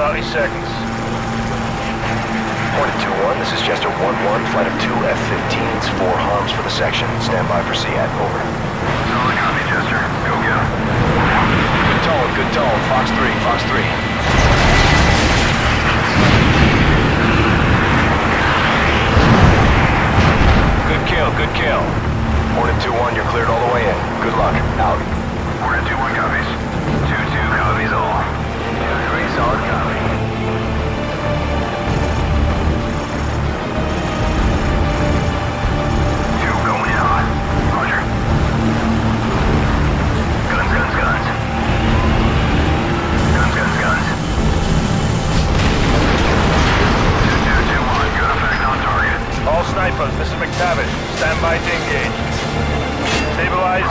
30 seconds. Point two one. this is Jester 1-1, flight of two F-15s, four HARMs for the section. Stand by for SEAD, over. Solid copy, Jester. Go get him. Good tone, good tone. Fox 3, Fox 3. Stabilize.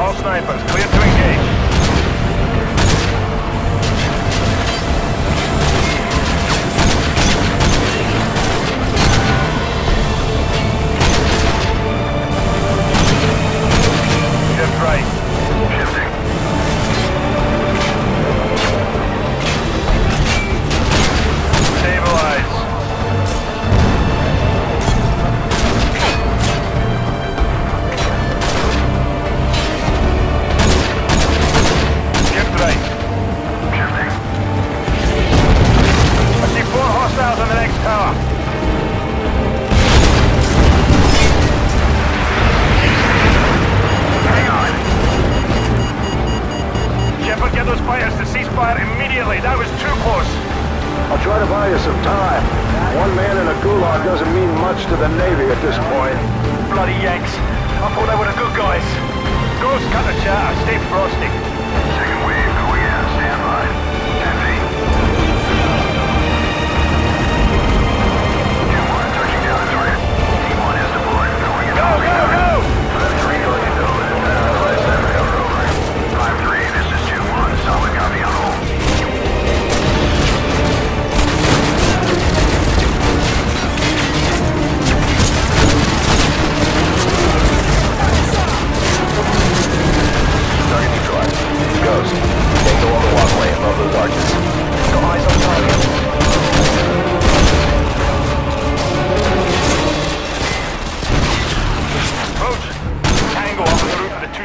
All snipers, clear to engage. Just right. I'll try to buy you some time. One man in a gulag doesn't mean much to the Navy at this point. Bloody Yanks. I thought they were the good guys. Ghost cut the charter, stay frosty. Second.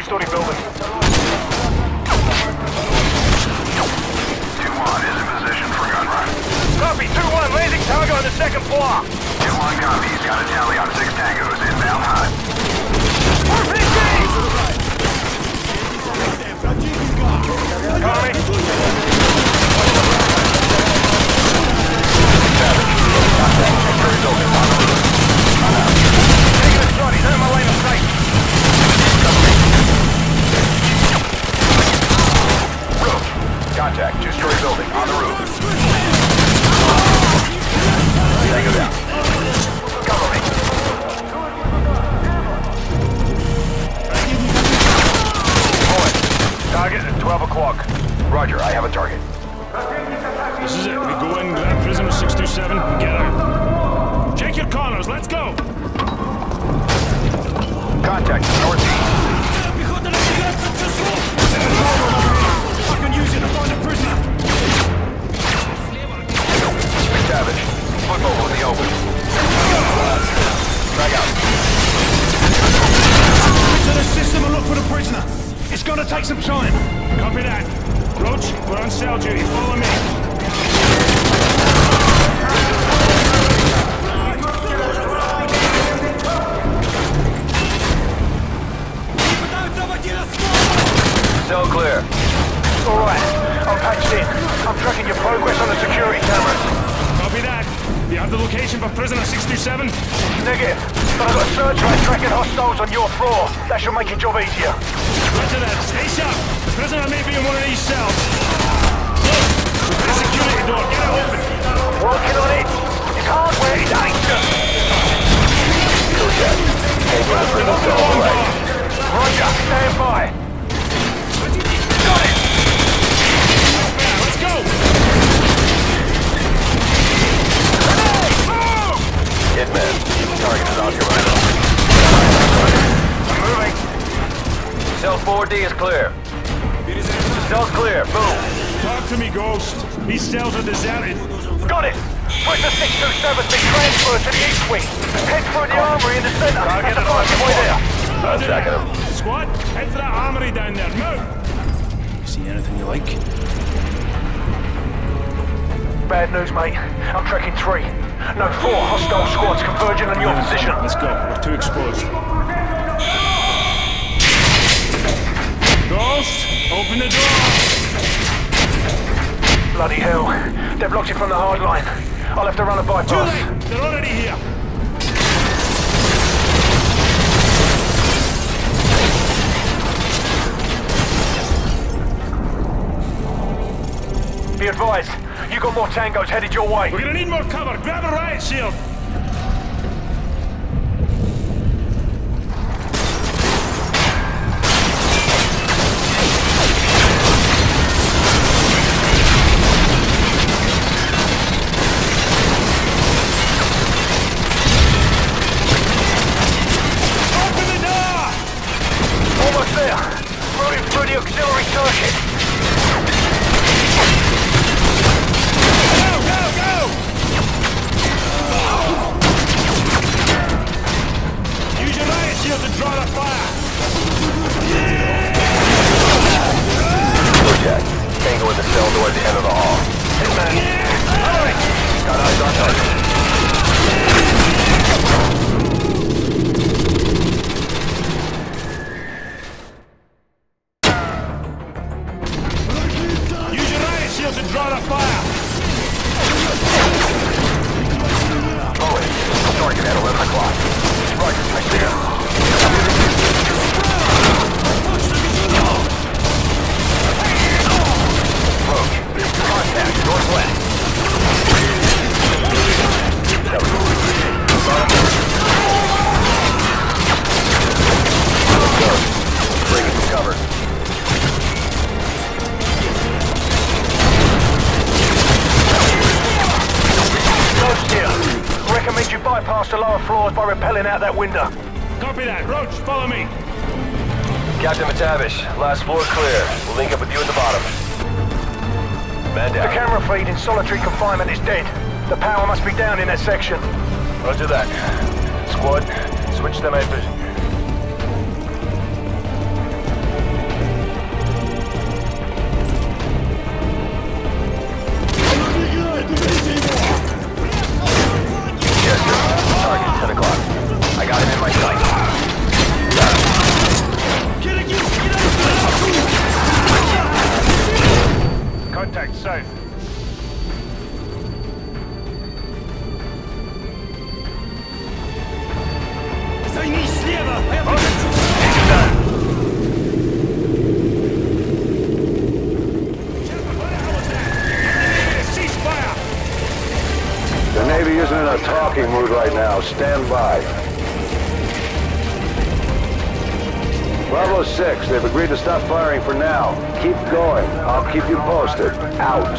Two-story building. Take some time. Copy that. Roach, we're on cell duty. Follow me. So clear. Alright, I'm patched in. I'm tracking your progress on the security cameras. Copy that. You have the location for prisoner 627? Negative. But I've got searchlight tracking hostiles on your floor. That should make your job easier. Roger that. Stay sharp. 4D is clear. Cell's clear. Boom. Talk to me, Ghost. These cells are deserted. Got it. Push the 627 service to transfer to the east wing. Head for the armory in the center. I'll get a on way there. I'm. Squad, head for that armory down there. Move! See anything you like? Bad news, mate. I'm tracking three. No, four hostile squads converging on your position. Let's go. We're too exposed. Open the door. Bloody hell. They've blocked it from the hard line. I'll have to run a bypass. Too late. They're already here. Be advised, you got more tangos headed your way. We're gonna need more cover. Grab a riot shield. The by rappelling out that window. Copy that. Roach, follow me. Captain MacTavish, last floor clear. We'll link up with you at the bottom. Man The camera feed in solitary confinement is dead. The power must be down in that section. Roger that. Squad, switch to night vision. Zajmij слева! Cease fire! The Navy isn't in a talking mood right now. Stand by. Bravo 6, they've agreed to stop firing for now. Keep going. I'll keep you posted. Out.